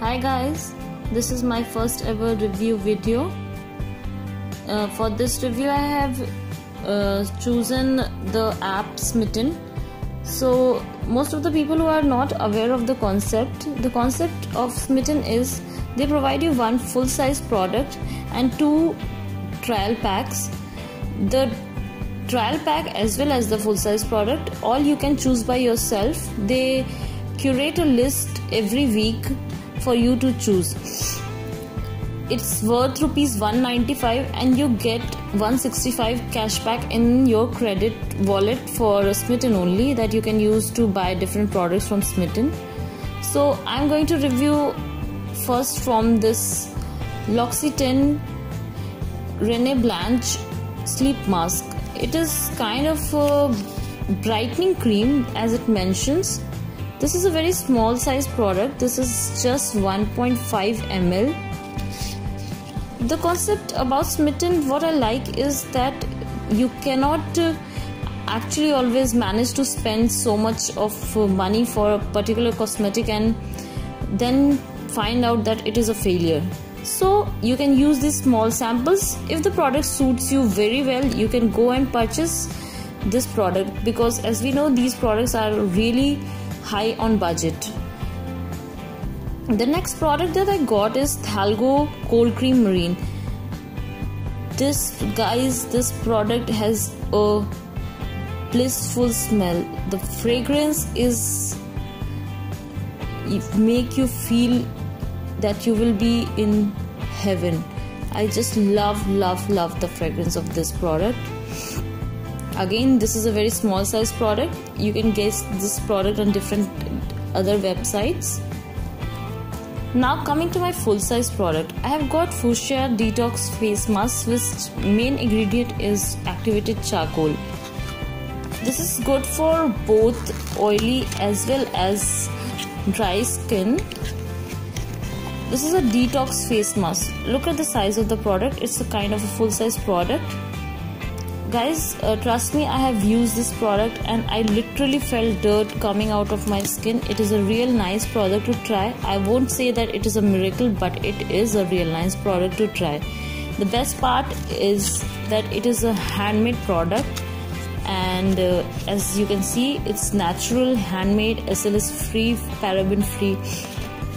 Hi guys, this is my first ever review video. Uh, for this review, I have uh, chosen the app Smytten. So, most of the people who are not aware of the concept, the concept of Smytten is they provide you one full size product and two trial packs. The trial pack as well as the full size product all you can choose by yourself they curate a list every week for you to choose. It's worth rupees 195 and you get 165 cashback in your credit wallet for smytten only that you can use to buy different products from smytten. So i'm going to review first from this l'occitane reine blanche sleep mask. It is kind of a brightening cream as it mentions this is a very small size product. This is just 1.5 ml. The concept about smytten what i like is that you cannot uh, actually always manage to spend so much of uh, money for a particular cosmetic and then find out that it is a failure. So you can use these small samples. If the product suits you very well you can go and purchase this product because as we know these products are really high on budget the next product that I got is Thalgo Cold Cream Marine. This guys, this product has a blissful smell. The fragrance is make you feel that you will be in heaven. I just love, love, love the fragrance of this product again this is a very small size product. You can get this product on different other websites. Now coming to my full size product. I have got fuschia detox face mask which main ingredient is activated charcoal. This is good for both oily as well as dry skin. This is a detox face mask. Look at the size of the product. It's a kind of a full size product guys uh, trust me i have used this product and i literally felt dirt coming out of my skin. It is a real nice product to try. I won't say that it is a miracle but it is a real nice product to try. The best part is that it is a handmade product and uh, as you can see it's natural handmade sls free paraben free.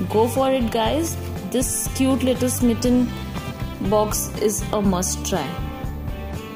Go for it guys. This cute little smytten box is a must try